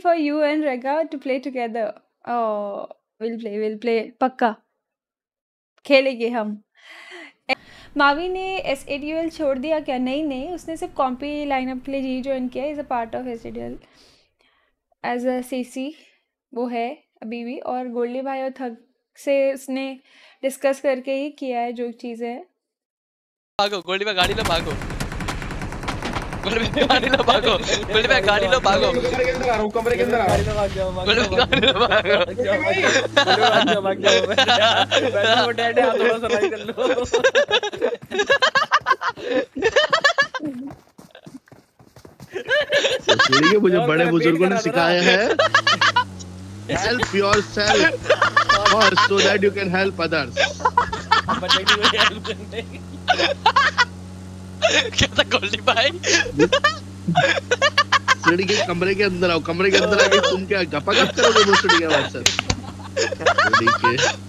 for you and Rega to play together. Oh, we'll play, we'll play. पक्का. खेलेंगे हम. मावी ने एस ए डी एल छोड़ दिया क्या? नहीं नहीं. उसने सिर्फ़ कॉम्पी लाइनअप के लिए जी ज्वाइन किया. Is a part of S A D L as a C C वो है अभी भी. और गोल्डी भाई और थक से उसने डिस्कस करके ही किया है जो चीज़ें. हैं भागो गोल्डी में गाड़ी लो भागो. गोल्डी में गाड़ी लो भागो गोल्डी में गाड़ी लो भागो कमरे के अंदर आ रहा हूँ कमरे के अंदर आ रहा हूँ गोल्डी में गाड़ी लो भागो वैसे वो डैड है आप थोड़ा सा लाइक कर लो इसलिए मुझे बड़े बुज़ुर्गों ने सिखाया है help yourself first so that you can help क्या था गोल्डी भाई? सीढ़ी के कमरे के अंदर आओ कमरे के अंदर आके तुम क्या गपा गप करोगे मुझसे सीढ़ी के आवाज़ से के